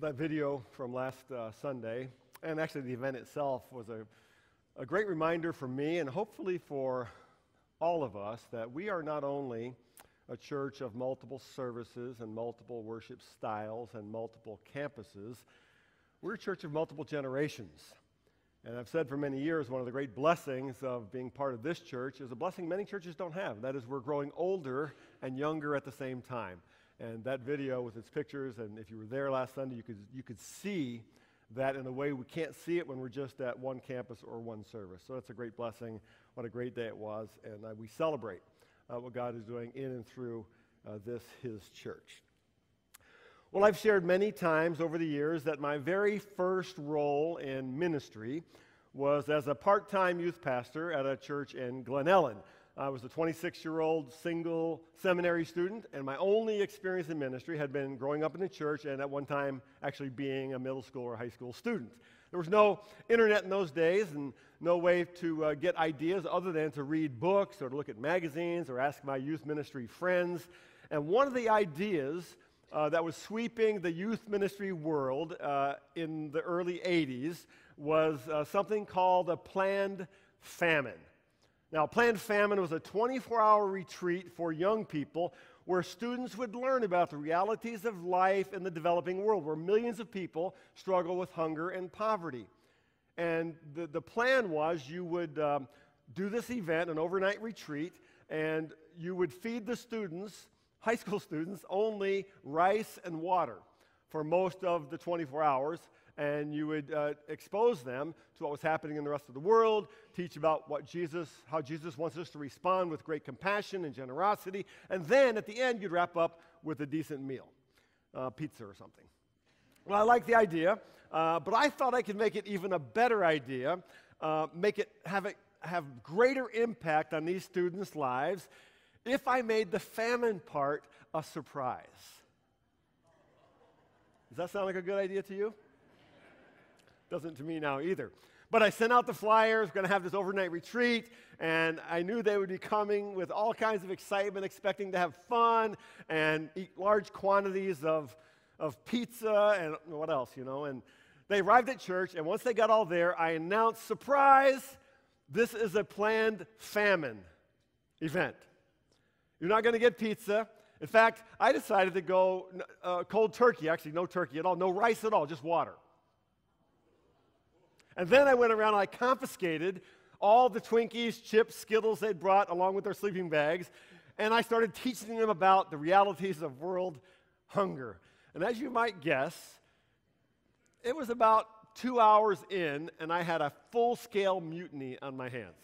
Well, that video from last uh, Sunday, and actually the event itself, was a, a great reminder for me and hopefully for all of us that we are not only a church of multiple services and multiple worship styles and multiple campuses, we're a church of multiple generations. And I've said for many years, one of the great blessings of being part of this church is a blessing many churches don't have. That is, we're growing older and younger at the same time. And that video with its pictures, and if you were there last Sunday, you could, you could see that in a way we can't see it when we're just at one campus or one service. So that's a great blessing. What a great day it was. And uh, we celebrate uh, what God is doing in and through uh, this, His church. Well, I've shared many times over the years that my very first role in ministry was as a part time youth pastor at a church in Glen Ellyn. I was a 26 year old single seminary student, and my only experience in ministry had been growing up in the church and at one time actually being a middle school or high school student. There was no internet in those days and no way to uh, get ideas other than to read books or to look at magazines or ask my youth ministry friends. And one of the ideas uh, that was sweeping the youth ministry world uh, in the early 80s was uh, something called a planned famine. Now, Planned Famine was a 24 hour retreat for young people where students would learn about the realities of life in the developing world, where millions of people struggle with hunger and poverty. And the, the plan was you would um, do this event, an overnight retreat, and you would feed the students, high school students, only rice and water for most of the 24 hours and you would uh, expose them to what was happening in the rest of the world, teach about what Jesus, how Jesus wants us to respond with great compassion and generosity, and then at the end you'd wrap up with a decent meal, uh, pizza or something. Well, I like the idea, uh, but I thought I could make it even a better idea, uh, make it have it have greater impact on these students' lives if I made the famine part a surprise. Does that sound like a good idea to you? Doesn't to me now either. But I sent out the flyers, going to have this overnight retreat, and I knew they would be coming with all kinds of excitement, expecting to have fun and eat large quantities of, of pizza and what else, you know. And they arrived at church, and once they got all there, I announced, surprise, this is a planned famine event. You're not going to get pizza. In fact, I decided to go uh, cold turkey, actually, no turkey at all, no rice at all, just water. And then I went around and I confiscated all the Twinkies, chips, Skittles they'd brought along with their sleeping bags, and I started teaching them about the realities of world hunger. And as you might guess, it was about two hours in, and I had a full scale mutiny on my hands.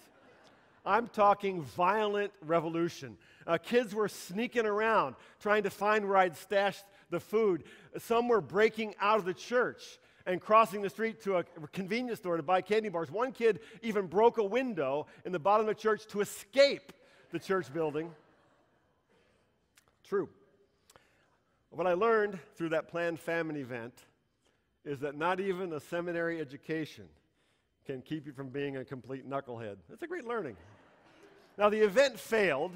I'm talking violent revolution. Uh, kids were sneaking around trying to find where I'd stashed the food. Some were breaking out of the church and crossing the street to a convenience store to buy candy bars. One kid even broke a window in the bottom of the church to escape the church building. True. What I learned through that planned famine event is that not even a seminary education can keep you from being a complete knucklehead. That's a great learning. now, the event failed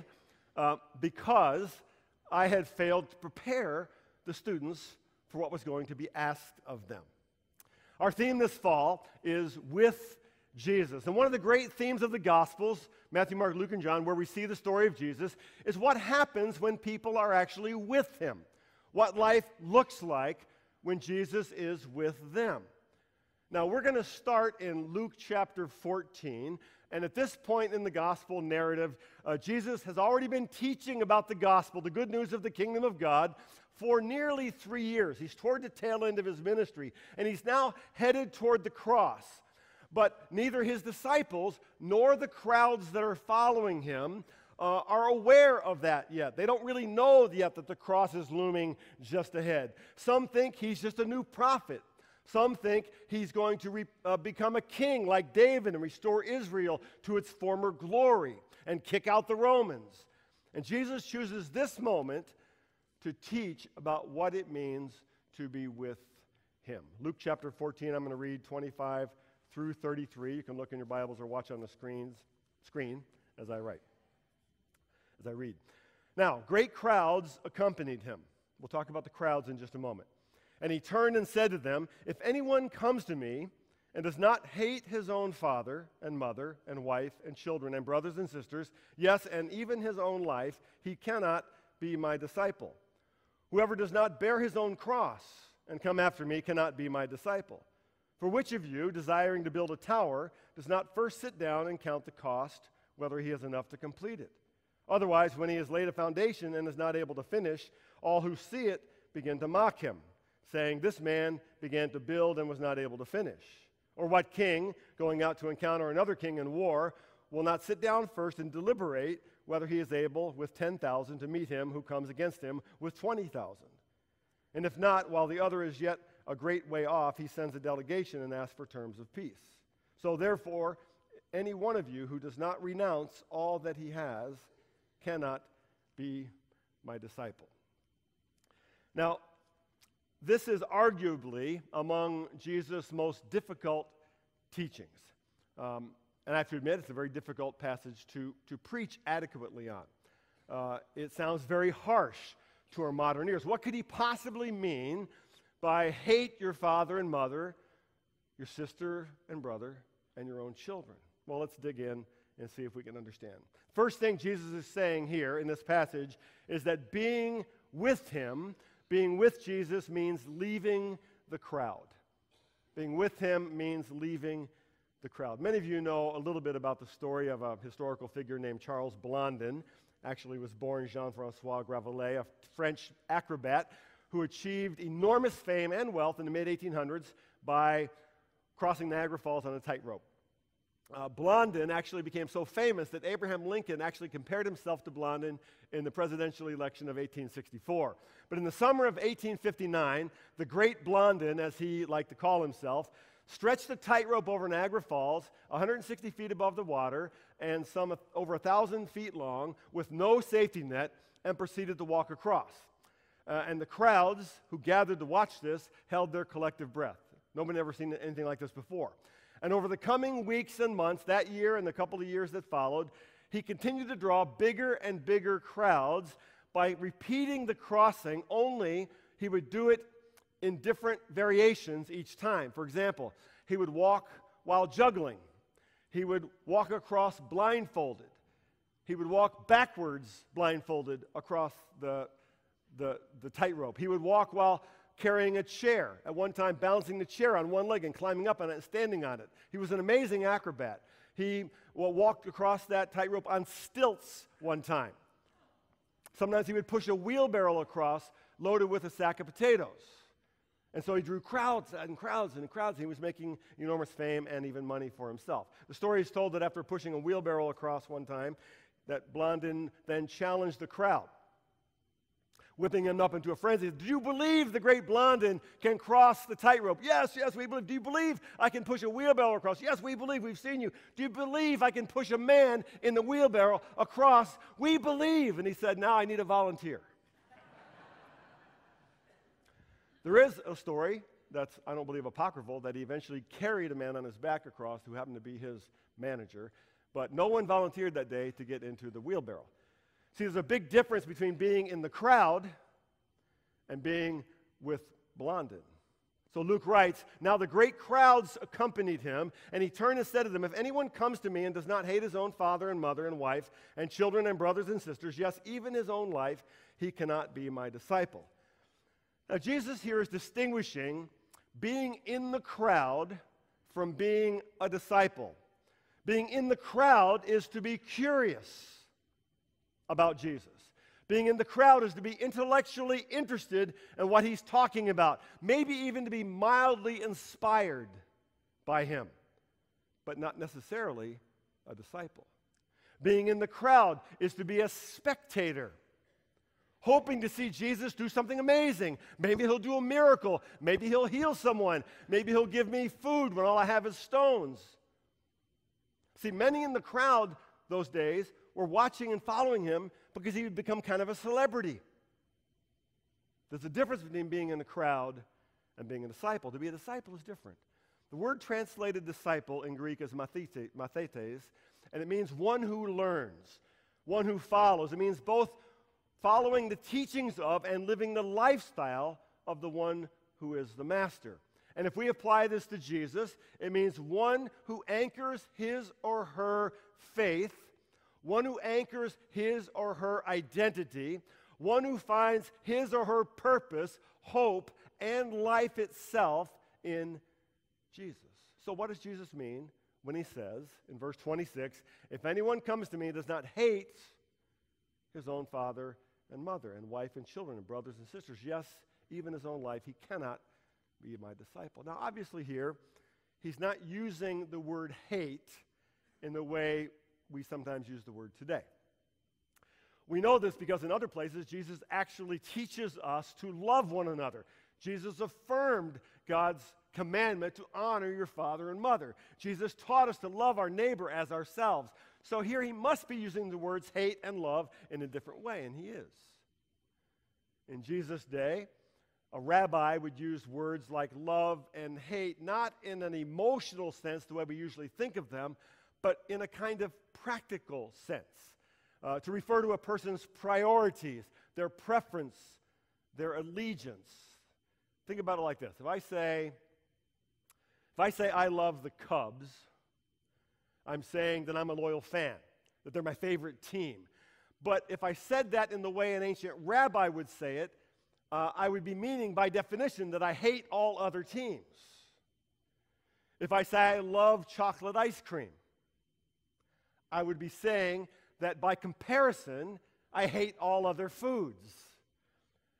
uh, because I had failed to prepare the students for what was going to be asked of them. Our theme this fall is with Jesus. And one of the great themes of the Gospels, Matthew, Mark, Luke, and John, where we see the story of Jesus, is what happens when people are actually with him. What life looks like when Jesus is with them. Now, we're going to start in Luke chapter 14. And at this point in the gospel narrative, uh, Jesus has already been teaching about the gospel, the good news of the kingdom of God, for nearly three years. He's toward the tail end of his ministry, and he's now headed toward the cross. But neither his disciples nor the crowds that are following him uh, are aware of that yet. They don't really know yet that the cross is looming just ahead. Some think he's just a new prophet. Some think he's going to re- uh, become a king like David and restore Israel to its former glory and kick out the Romans. And Jesus chooses this moment to teach about what it means to be with him. Luke chapter 14, I'm going to read 25 through 33. You can look in your Bibles or watch on the screens, screen as I write, as I read. Now, great crowds accompanied him. We'll talk about the crowds in just a moment. And he turned and said to them, If anyone comes to me and does not hate his own father and mother and wife and children and brothers and sisters, yes, and even his own life, he cannot be my disciple. Whoever does not bear his own cross and come after me cannot be my disciple. For which of you, desiring to build a tower, does not first sit down and count the cost, whether he has enough to complete it? Otherwise, when he has laid a foundation and is not able to finish, all who see it begin to mock him saying, This man began to build and was not able to finish? Or what king, going out to encounter another king in war, will not sit down first and deliberate whether he is able with 10,000 to meet him who comes against him with 20,000? And if not, while the other is yet a great way off, he sends a delegation and asks for terms of peace. So therefore, any one of you who does not renounce all that he has cannot be my disciple. Now, this is arguably among Jesus' most difficult teachings. Um, and I have to admit, it's a very difficult passage to, to preach adequately on. Uh, it sounds very harsh to our modern ears. What could he possibly mean by hate your father and mother, your sister and brother, and your own children? Well, let's dig in and see if we can understand. First thing Jesus is saying here in this passage is that being with him being with Jesus means leaving the crowd. Being with him means leaving the crowd. Many of you know a little bit about the story of a historical figure named Charles Blondin. Actually, was born Jean-Francois Gravelet, a French acrobat who achieved enormous fame and wealth in the mid 1800s by crossing Niagara Falls on a tightrope. Uh, Blondin actually became so famous that Abraham Lincoln actually compared himself to Blondin in the presidential election of 1864. But in the summer of 1859, the great Blondin, as he liked to call himself, stretched a tightrope over Niagara Falls, 160 feet above the water, and some over 1,000 feet long, with no safety net, and proceeded to walk across. Uh, and the crowds who gathered to watch this held their collective breath. Nobody had ever seen anything like this before. And over the coming weeks and months, that year and the couple of years that followed, he continued to draw bigger and bigger crowds by repeating the crossing, only he would do it in different variations each time. For example, he would walk while juggling, he would walk across blindfolded, he would walk backwards blindfolded across the, the, the tightrope, he would walk while carrying a chair, at one time balancing the chair on one leg and climbing up on it and standing on it. He was an amazing acrobat. He walked across that tightrope on stilts one time. Sometimes he would push a wheelbarrow across loaded with a sack of potatoes. And so he drew crowds and crowds and crowds. He was making enormous fame and even money for himself. The story is told that after pushing a wheelbarrow across one time, that Blondin then challenged the crowd whipping him up into a frenzy. Do you believe the great Blondin can cross the tightrope? Yes, yes, we believe. Do you believe I can push a wheelbarrow across? Yes, we believe. We've seen you. Do you believe I can push a man in the wheelbarrow across? We believe. And he said, Now I need a volunteer. There is a story that's, I don't believe, apocryphal that he eventually carried a man on his back across who happened to be his manager. But no one volunteered that day to get into the wheelbarrow. See, there's a big difference between being in the crowd and being with Blondin. So Luke writes, Now the great crowds accompanied him, and he turned and said to them, If anyone comes to me and does not hate his own father and mother and wife and children and brothers and sisters, yes, even his own life, he cannot be my disciple. Now Jesus here is distinguishing being in the crowd from being a disciple. Being in the crowd is to be curious about Jesus. Being in the crowd is to be intellectually interested in what he's talking about, maybe even to be mildly inspired by him, but not necessarily a disciple. Being in the crowd is to be a spectator, hoping to see Jesus do something amazing. Maybe he'll do a miracle. Maybe he'll heal someone. Maybe he'll give me food when all I have is stones. See, many in the crowd those days were watching and following him because he would become kind of a celebrity. There's a difference between being in the crowd and being a disciple. To be a disciple is different. The word translated disciple in Greek is mathetes, and it means one who learns, one who follows. It means both following the teachings of and living the lifestyle of the one who is the master. And if we apply this to Jesus, it means one who anchors his or her faith, one who anchors his or her identity, one who finds his or her purpose, hope, and life itself in Jesus. So, what does Jesus mean when he says in verse 26 if anyone comes to me and does not hate his own father and mother, and wife and children, and brothers and sisters, yes, even his own life, he cannot be my disciple. Now, obviously, here, he's not using the word hate in the way we sometimes use the word today. We know this because in other places, Jesus actually teaches us to love one another. Jesus affirmed God's commandment to honor your father and mother. Jesus taught us to love our neighbor as ourselves. So here he must be using the words hate and love in a different way, and he is. In Jesus' day, a rabbi would use words like love and hate, not in an emotional sense, the way we usually think of them, but in a kind of practical sense, uh, to refer to a person's priorities, their preference, their allegiance. Think about it like this. If I say, if I say I love the Cubs, I'm saying that I'm a loyal fan, that they're my favorite team. But if I said that in the way an ancient rabbi would say it, uh, I would be meaning by definition that I hate all other teams. If I say I love chocolate ice cream, I would be saying that by comparison, I hate all other foods.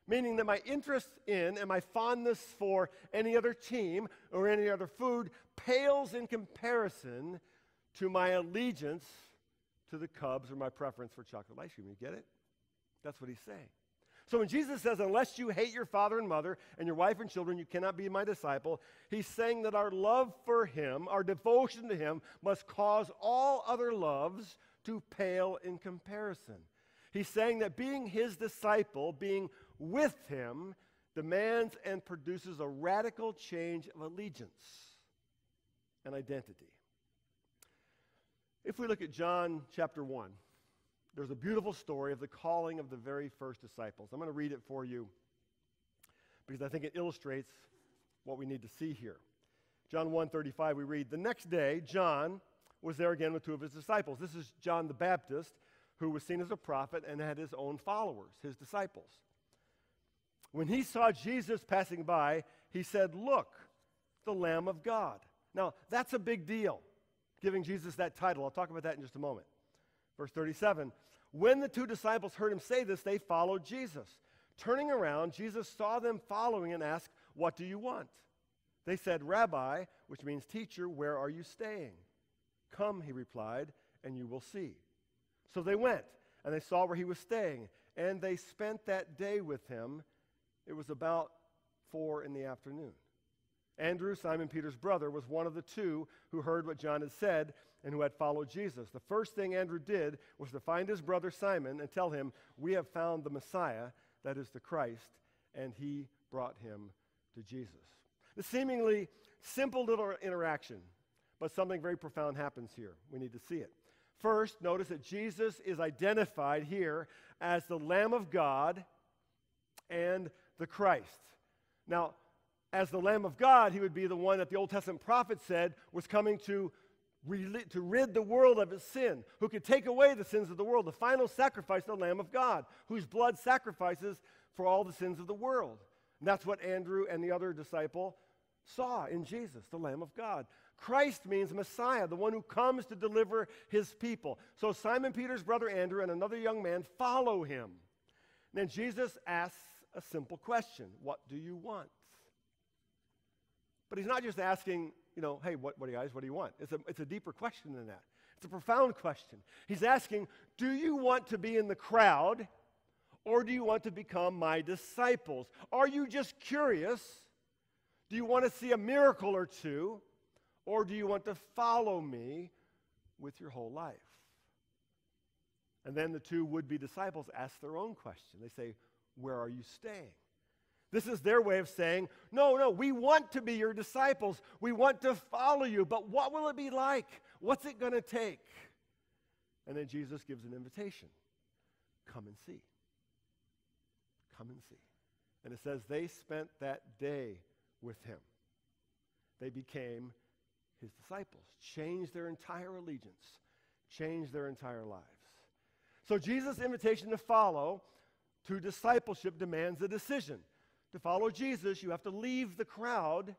Meaning that my interest in and my fondness for any other team or any other food pales in comparison to my allegiance to the Cubs or my preference for chocolate ice cream. You get it? That's what he's saying. So when Jesus says, unless you hate your father and mother and your wife and children, you cannot be my disciple, he's saying that our love for him, our devotion to him, must cause all other loves to pale in comparison. He's saying that being his disciple, being with him, demands and produces a radical change of allegiance and identity. If we look at John chapter 1, there's a beautiful story of the calling of the very first disciples. I'm going to read it for you because I think it illustrates what we need to see here. John 1:35 we read, "The next day John was there again with two of his disciples. This is John the Baptist, who was seen as a prophet and had his own followers, his disciples. When he saw Jesus passing by, he said, "Look, the Lamb of God." Now, that's a big deal, giving Jesus that title. I'll talk about that in just a moment. Verse 37 When the two disciples heard him say this, they followed Jesus. Turning around, Jesus saw them following and asked, What do you want? They said, Rabbi, which means teacher, where are you staying? Come, he replied, and you will see. So they went, and they saw where he was staying, and they spent that day with him. It was about four in the afternoon. Andrew, Simon Peter's brother, was one of the two who heard what John had said and who had followed Jesus. The first thing Andrew did was to find his brother Simon and tell him, We have found the Messiah, that is the Christ, and he brought him to Jesus. The seemingly simple little interaction, but something very profound happens here. We need to see it. First, notice that Jesus is identified here as the Lamb of God and the Christ. Now, as the Lamb of God, he would be the one that the Old Testament prophet said was coming to to rid the world of its sin, who could take away the sins of the world, the final sacrifice, the Lamb of God, whose blood sacrifices for all the sins of the world. And that's what Andrew and the other disciple saw in Jesus, the Lamb of God. Christ means Messiah, the one who comes to deliver his people. So Simon Peter's brother Andrew and another young man follow him. And then Jesus asks a simple question What do you want? But he's not just asking, you know, hey, what, what do you guys, what do you want? It's a, it's a deeper question than that. It's a profound question. He's asking, do you want to be in the crowd or do you want to become my disciples? Are you just curious? Do you want to see a miracle or two? Or do you want to follow me with your whole life? And then the two would be disciples ask their own question. They say, Where are you staying? This is their way of saying, no, no, we want to be your disciples. We want to follow you, but what will it be like? What's it going to take? And then Jesus gives an invitation come and see. Come and see. And it says they spent that day with him. They became his disciples, changed their entire allegiance, changed their entire lives. So Jesus' invitation to follow to discipleship demands a decision. To follow Jesus, you have to leave the crowd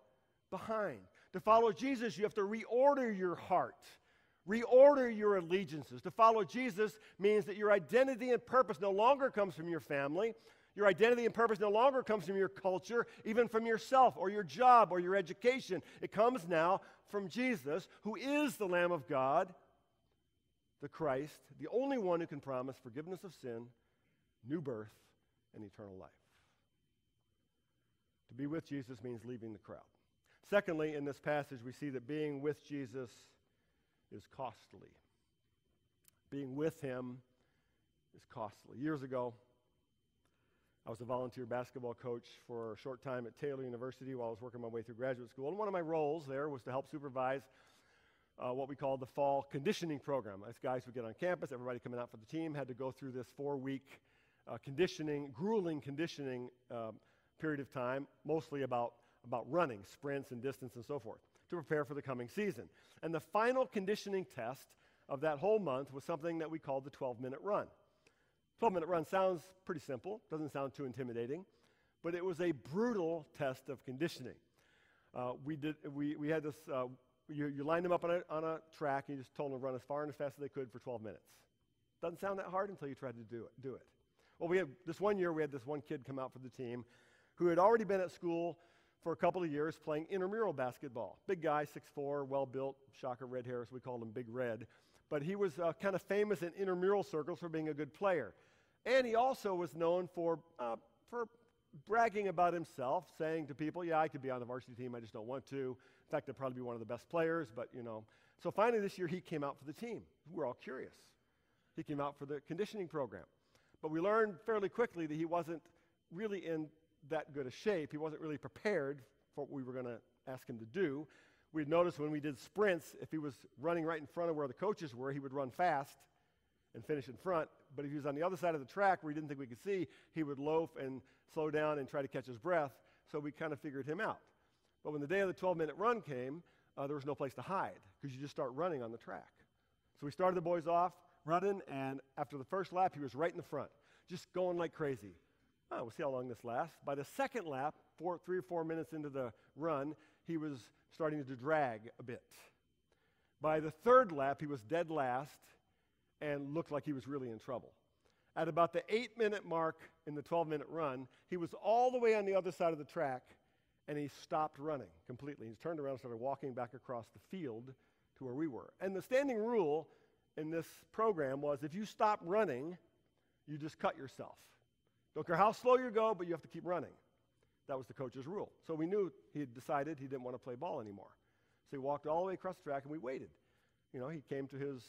behind. To follow Jesus, you have to reorder your heart, reorder your allegiances. To follow Jesus means that your identity and purpose no longer comes from your family. Your identity and purpose no longer comes from your culture, even from yourself or your job or your education. It comes now from Jesus, who is the Lamb of God, the Christ, the only one who can promise forgiveness of sin, new birth, and eternal life. To be with Jesus means leaving the crowd. Secondly, in this passage, we see that being with Jesus is costly. Being with him is costly. Years ago, I was a volunteer basketball coach for a short time at Taylor University while I was working my way through graduate school. And one of my roles there was to help supervise uh, what we call the fall conditioning program. As guys would get on campus, everybody coming out for the team had to go through this four week uh, conditioning, grueling conditioning um, period of time, mostly about, about running, sprints and distance and so forth, to prepare for the coming season. And the final conditioning test of that whole month was something that we called the 12 minute run. 12 minute run sounds pretty simple, doesn't sound too intimidating, but it was a brutal test of conditioning. Uh, we, did, we, we had this, uh, you, you lined them up on a, on a track and you just told them to run as far and as fast as they could for 12 minutes. Doesn't sound that hard until you try to do it. Do it. Well, we had this one year, we had this one kid come out for the team who had already been at school for a couple of years playing intramural basketball. Big guy, 6'4, well built, shocker, red hair, so we called him Big Red. But he was uh, kind of famous in intramural circles for being a good player. And he also was known for, uh, for bragging about himself, saying to people, Yeah, I could be on the varsity team, I just don't want to. In fact, I'd probably be one of the best players, but you know. So finally this year, he came out for the team. We're all curious. He came out for the conditioning program. But we learned fairly quickly that he wasn't really in that good a shape. He wasn't really prepared for what we were going to ask him to do. We'd notice when we did sprints, if he was running right in front of where the coaches were, he would run fast and finish in front. But if he was on the other side of the track where he didn't think we could see, he would loaf and slow down and try to catch his breath. So we kind of figured him out. But when the day of the 12 minute run came, uh, there was no place to hide because you just start running on the track. So we started the boys off running, and after the first lap, he was right in the front, just going like crazy. Oh, we'll see how long this lasts. By the second lap, four, three or four minutes into the run, he was starting to drag a bit. By the third lap, he was dead last and looked like he was really in trouble. At about the eight minute mark in the 12 minute run, he was all the way on the other side of the track and he stopped running completely. He turned around and started walking back across the field to where we were. And the standing rule in this program was if you stop running, you just cut yourself. Don't care how slow you go, but you have to keep running. That was the coach's rule. So we knew he had decided he didn't want to play ball anymore. So he walked all the way across the track and we waited. You know, he came to his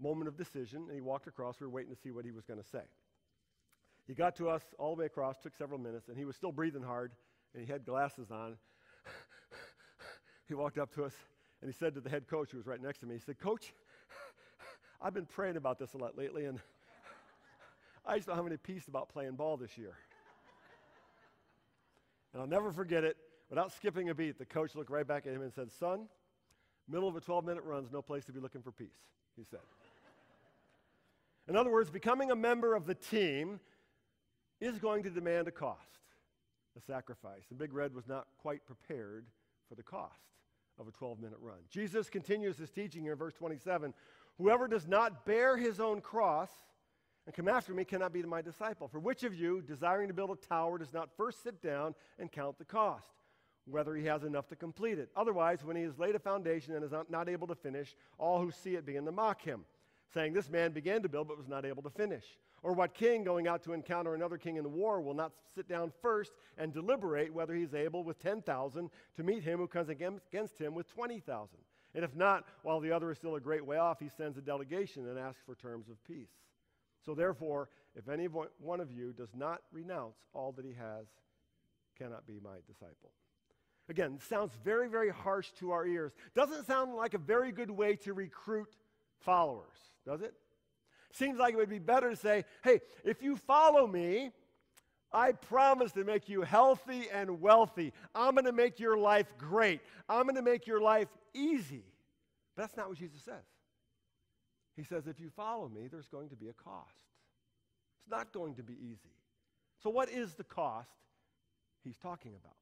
moment of decision, and he walked across. We were waiting to see what he was going to say. He got to us all the way across, took several minutes, and he was still breathing hard, and he had glasses on. he walked up to us, and he said to the head coach, who was right next to me, he said, Coach, I've been praying about this a lot lately, and I just don't have any peace about playing ball this year. and I'll never forget it. Without skipping a beat, the coach looked right back at him and said, Son, middle of a 12 minute run is no place to be looking for peace, he said. In other words, becoming a member of the team is going to demand a cost, a sacrifice. And Big Red was not quite prepared for the cost of a 12 minute run. Jesus continues his teaching here in verse 27 Whoever does not bear his own cross and come after me cannot be my disciple. For which of you, desiring to build a tower, does not first sit down and count the cost, whether he has enough to complete it? Otherwise, when he has laid a foundation and is not, able to finish, all who see it begin to mock him saying, This man began to build but was not able to finish. Or what king going out to encounter another king in the war will not sit down first and deliberate whether he's able with 10,000 to meet him who comes against him with 20,000? And if not, while the other is still a great way off, he sends a delegation and asks for terms of peace. So therefore, if any one of you does not renounce all that he has, cannot be my disciple. Again, sounds very, very harsh to our ears. Doesn't sound like a very good way to recruit followers does it? Seems like it would be better to say, hey, if you follow me, I promise to make you healthy and wealthy. I'm going to make your life great. I'm going to make your life easy. But that's not what Jesus says. He says, if you follow me, there's going to be a cost. It's not going to be easy. So, what is the cost he's talking about?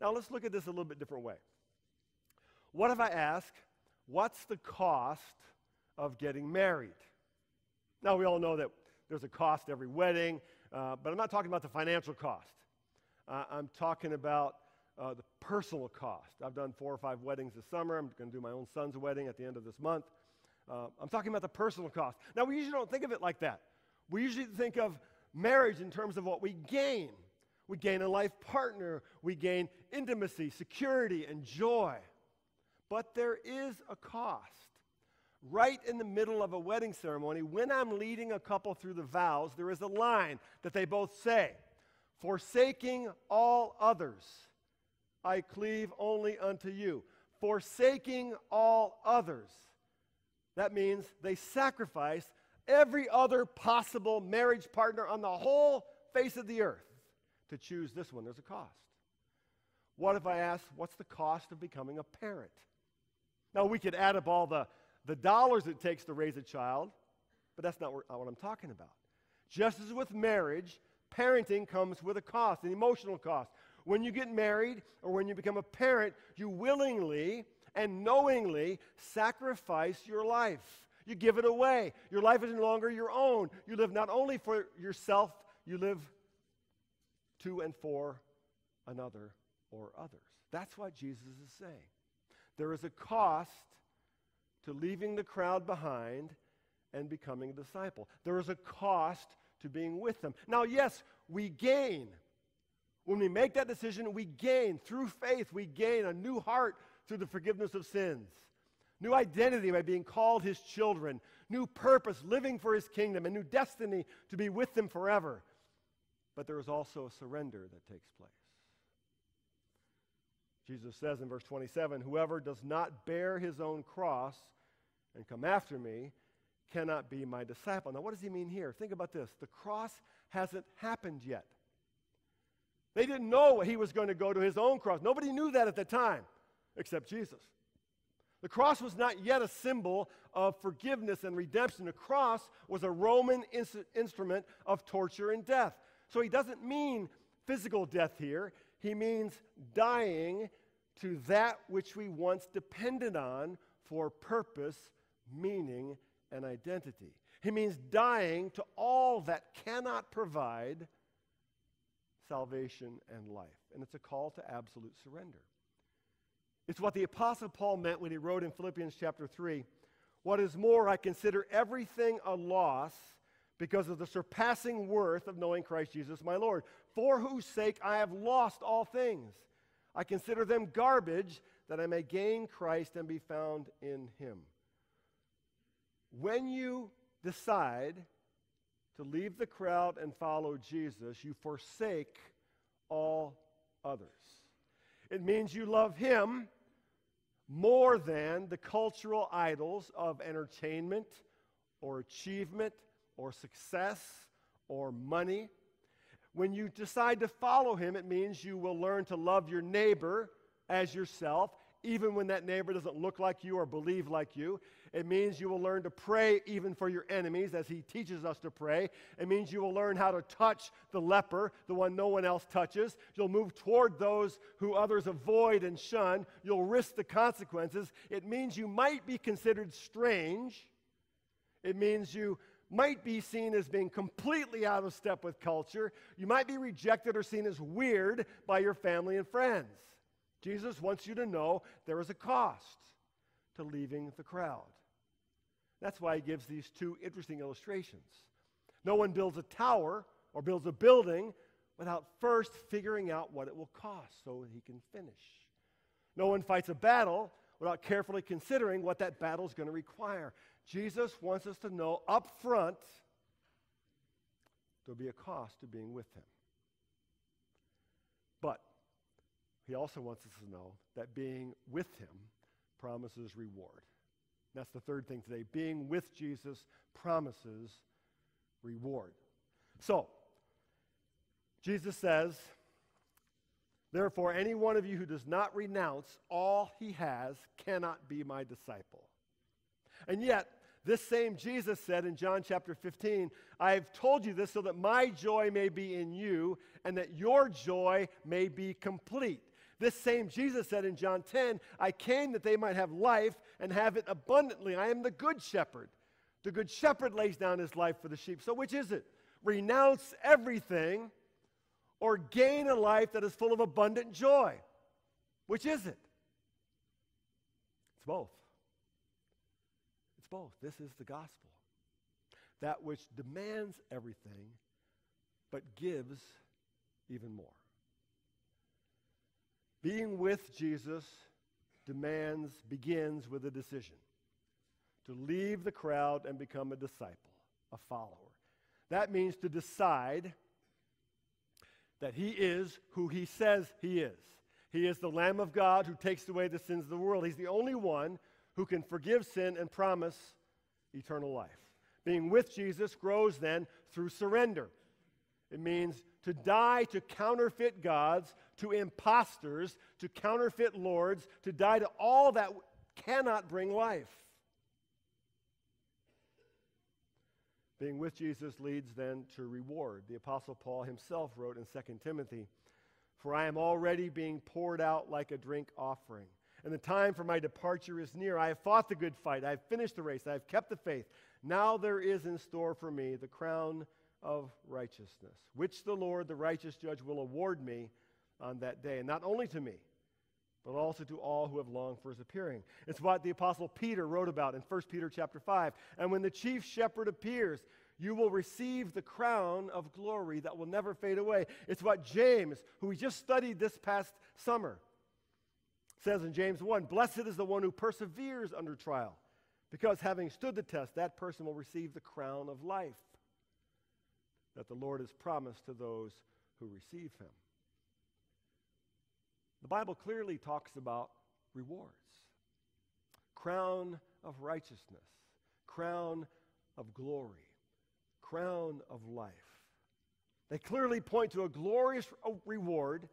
Now, let's look at this a little bit different way. What if I ask, what's the cost of getting married? Now, we all know that there's a cost every wedding, uh, but I'm not talking about the financial cost. Uh, I'm talking about uh, the personal cost. I've done four or five weddings this summer. I'm going to do my own son's wedding at the end of this month. Uh, I'm talking about the personal cost. Now, we usually don't think of it like that. We usually think of marriage in terms of what we gain. We gain a life partner, we gain intimacy, security, and joy. But there is a cost. Right in the middle of a wedding ceremony, when I'm leading a couple through the vows, there is a line that they both say Forsaking all others, I cleave only unto you. Forsaking all others. That means they sacrifice every other possible marriage partner on the whole face of the earth to choose this one. There's a cost. What if I ask, what's the cost of becoming a parent? Now, we could add up all the, the dollars it takes to raise a child, but that's not what, I'm talking about. Just as with marriage, parenting comes with a cost, an emotional cost. When you get married or when you become a parent, you willingly and knowingly sacrifice your life. You give it away. Your life is no longer your own. You live not only for yourself, you live to and for another or others. That's what Jesus is saying. There is a cost to leaving the crowd behind and becoming a disciple. There is a cost to being with them. Now, yes, we gain. When we make that decision, we gain. Through faith, we gain a new heart through the forgiveness of sins, new identity by being called his children, new purpose living for his kingdom, a new destiny to be with him forever. But there is also a surrender that takes place. Jesus says in verse 27 Whoever does not bear his own cross and come after me cannot be my disciple. Now, what does he mean here? Think about this the cross hasn't happened yet. They didn't know he was going to go to his own cross. Nobody knew that at the time except Jesus. The cross was not yet a symbol of forgiveness and redemption. The cross was a Roman ins- instrument of torture and death. So he doesn't mean physical death here, he means dying to that which we once depended on for purpose, meaning, and identity. He means dying to all that cannot provide salvation and life. And it's a call to absolute surrender. It's what the Apostle Paul meant when he wrote in Philippians chapter 3 What is more, I consider everything a loss because of the surpassing worth of knowing Christ Jesus my Lord, for whose sake I have lost all things. I consider them garbage that I may gain Christ and be found in him. When you decide to leave the crowd and follow Jesus, you forsake all others. It means you love him more than the cultural idols of entertainment or achievement or success or money. When you decide to follow him, it means you will learn to love your neighbor as yourself even when that neighbor doesn't look like you or believe like you. It means you will learn to pray even for your enemies as he teaches us to pray. It means you will learn how to touch the leper, the one no one else touches. You'll move toward those who others avoid and shun. You'll risk the consequences. It means you might be considered strange. It means you might be seen as being completely out of step with culture. You might be rejected or seen as weird by your family and friends. Jesus wants you to know there is a cost to leaving the crowd. That's why he gives these two interesting illustrations. No one builds a tower or builds a building without first figuring out what it will cost so he can finish. No one fights a battle without carefully considering what that battle is going to require. Jesus wants us to know up front there'll be a cost to being with him. But he also wants us to know that being with him promises reward. That's the third thing today. Being with Jesus promises reward. So, Jesus says, Therefore, any one of you who does not renounce all he has cannot be my disciple. And yet, this same Jesus said in John chapter 15, I have told you this so that my joy may be in you and that your joy may be complete. This same Jesus said in John 10, I came that they might have life and have it abundantly. I am the good shepherd. The good shepherd lays down his life for the sheep. So, which is it? Renounce everything or gain a life that is full of abundant joy? Which is it? It's both. It's both. This is the gospel. That which demands everything, but gives even more. Being with Jesus demands, begins with a decision to leave the crowd and become a disciple, a follower. That means to decide that he is who he says he is. He is the Lamb of God who takes away the sins of the world. He's the only one who can forgive sin and promise eternal life. Being with Jesus grows then through surrender. It means to die to counterfeit gods, to impostors, to counterfeit lords, to die to all that cannot bring life. Being with Jesus leads then to reward. The Apostle Paul himself wrote in 2 Timothy, For I am already being poured out like a drink offering, and the time for my departure is near. I have fought the good fight, I have finished the race, I have kept the faith. Now there is in store for me the crown of righteousness, which the Lord, the righteous judge, will award me on that day, and not only to me but also to all who have longed for his appearing. It's what the apostle Peter wrote about in 1 Peter chapter 5. And when the chief shepherd appears, you will receive the crown of glory that will never fade away. It's what James, who we just studied this past summer, says in James 1 Blessed is the one who perseveres under trial, because having stood the test, that person will receive the crown of life that the Lord has promised to those who receive him. The Bible clearly talks about rewards crown of righteousness, crown of glory, crown of life. They clearly point to a glorious reward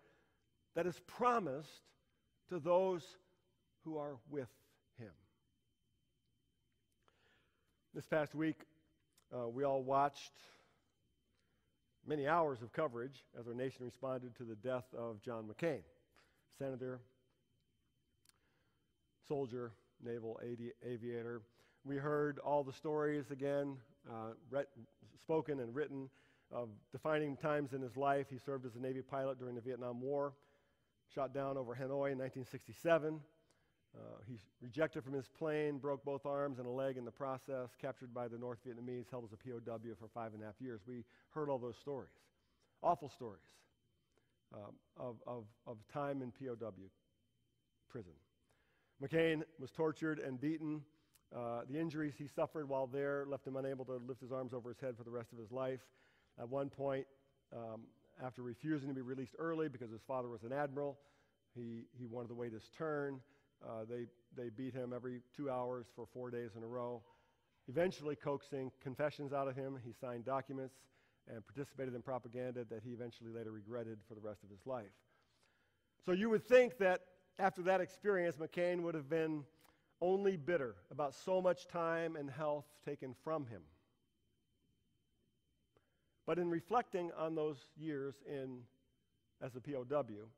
that is promised to those who are with him. This past week, uh, we all watched many hours of coverage as our nation responded to the death of John McCain senator, soldier, naval aviator. We heard all the stories again, uh, spoken and written of defining times in his life. He served as a Navy pilot during the Vietnam War, shot down over Hanoi in 1967. Uh, he's rejected from his plane, broke both arms and a leg in the process, captured by the North Vietnamese, held as a POW for five and a half years. We heard all those stories. Awful stories um, of, of, of time in POW prison. McCain was tortured and beaten. Uh, the injuries he suffered while there left him unable to lift his arms over his head for the rest of his life. At one point, um, after refusing to be released early because his father was an admiral, he, he wanted to wait his turn. Uh, they, they beat him every two hours for four days in a row. Eventually, coaxing confessions out of him, he signed documents and participated in propaganda that he eventually later regretted for the rest of his life. So you would think that after that experience, McCain would have been only bitter about so much time and health taken from him. But in reflecting on those years in, as a POW,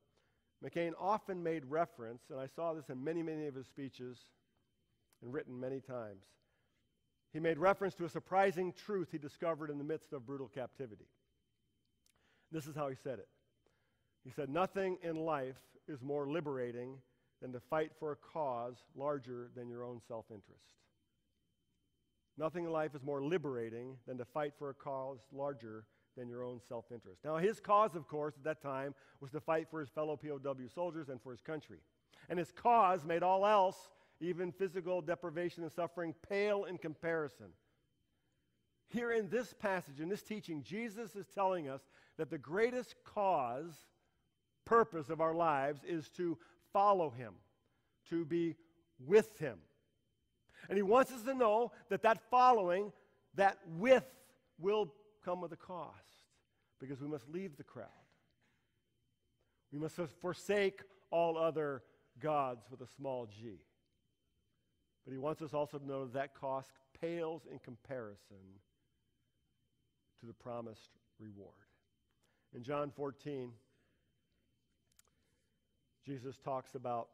McCain often made reference, and I saw this in many, many of his speeches and written many times, he made reference to a surprising truth he discovered in the midst of brutal captivity. This is how he said it. He said, Nothing in life is more liberating than to fight for a cause larger than your own self interest. Nothing in life is more liberating than to fight for a cause larger than your own self interest. Now, his cause, of course, at that time was to fight for his fellow POW soldiers and for his country. And his cause made all else even physical deprivation and suffering, pale in comparison. Here in this passage, in this teaching, Jesus is telling us that the greatest cause, purpose of our lives is to follow Him, to be with Him. And He wants us to know that that following, that with, will come with a cost because we must leave the crowd. We must forsake all other gods with a small g. But he wants us also to know that cost pales in comparison to the promised reward. In John 14, Jesus talks about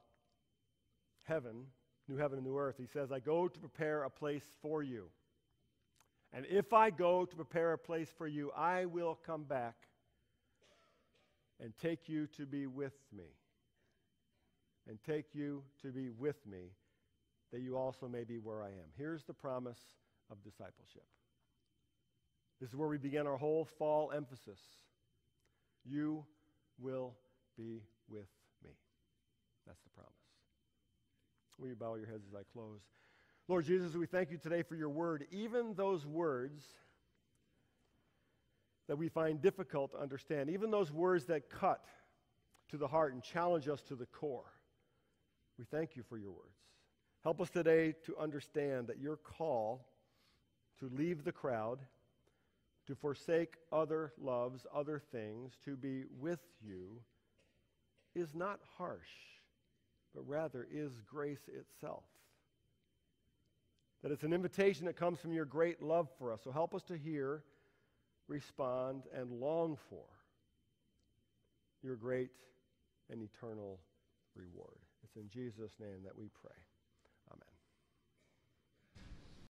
heaven, new heaven and new earth. He says, I go to prepare a place for you. And if I go to prepare a place for you, I will come back and take you to be with me. And take you to be with me, that you also may be where I am. Here's the promise of discipleship. This is where we begin our whole fall emphasis. You will be with me. That's the promise. Will you bow your heads as I close? Lord Jesus, we thank you today for your word. Even those words that we find difficult to understand, even those words that cut to the heart and challenge us to the core, we thank you for your words. Help us today to understand that your call to leave the crowd, to forsake other loves, other things, to be with you, is not harsh, but rather is grace itself. That it's an invitation that comes from your great love for us. So help us to hear, respond, and long for your great and eternal reward. It's in Jesus' name that we pray.